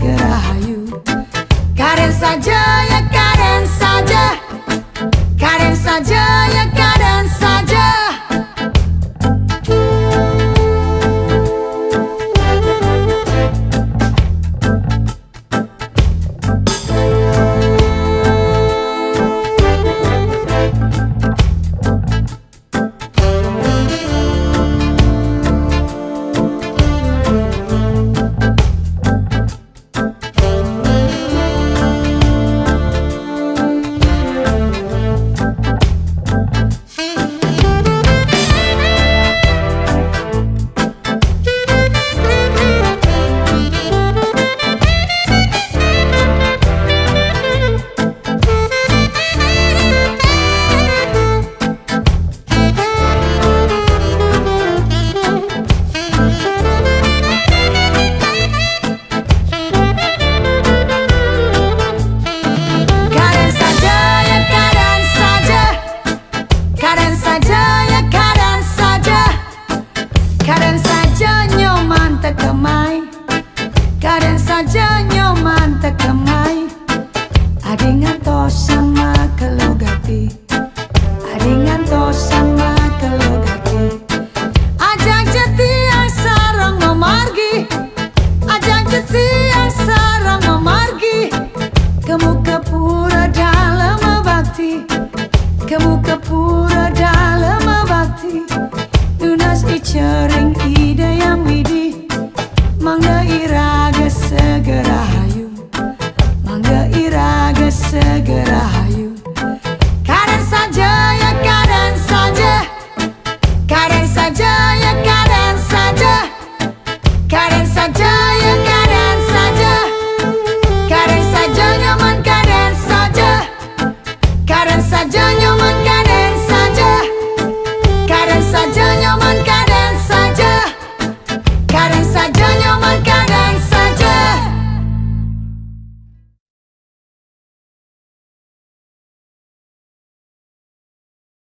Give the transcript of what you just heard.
hayu Karen saja ya karen saja. Karen saja saja nyoman tekemai Adingan to sama kelogati Adingan to sama kelogati Ajak jeti yang sarang memargi Ajak jeti yang sarang memargi Kemuka pura dalam abakti Kemuka pura